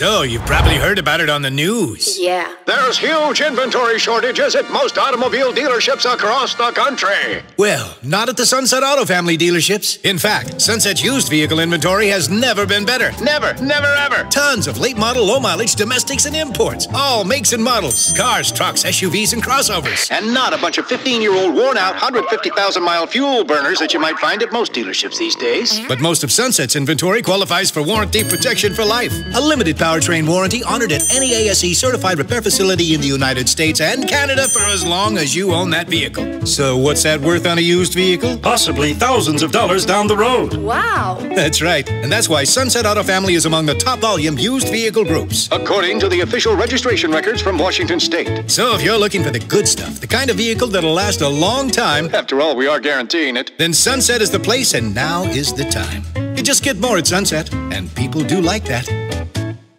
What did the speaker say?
So, you've probably heard about it on the news. Yeah. There's huge inventory shortages at most automobile dealerships across the country. Well, not at the Sunset Auto Family dealerships. In fact, Sunset's used vehicle inventory has never been better. Never, never, ever. Tons of late model, low mileage domestics and imports. All makes and models. Cars, trucks, SUVs, and crossovers. And not a bunch of 15 year old worn out 150,000 mile fuel burners that you might find at most dealerships these days. But most of Sunset's inventory qualifies for warranty protection for life. A limited powertrain warranty honored at any ASE certified repair facility in the United States and Canada for as long as you own that vehicle. So, what's that worth on a used vehicle? Possibly thousands of dollars down the road. Wow. That's right. And that's why Sunset Auto Family is among the top volume used vehicle groups. According to the official registration records from Washington State. So, if you're looking for the good stuff, the kind of vehicle that'll last a long time, After all, we are guaranteeing it. then Sunset is the place and now is the time. You just get more at Sunset, and people do like that.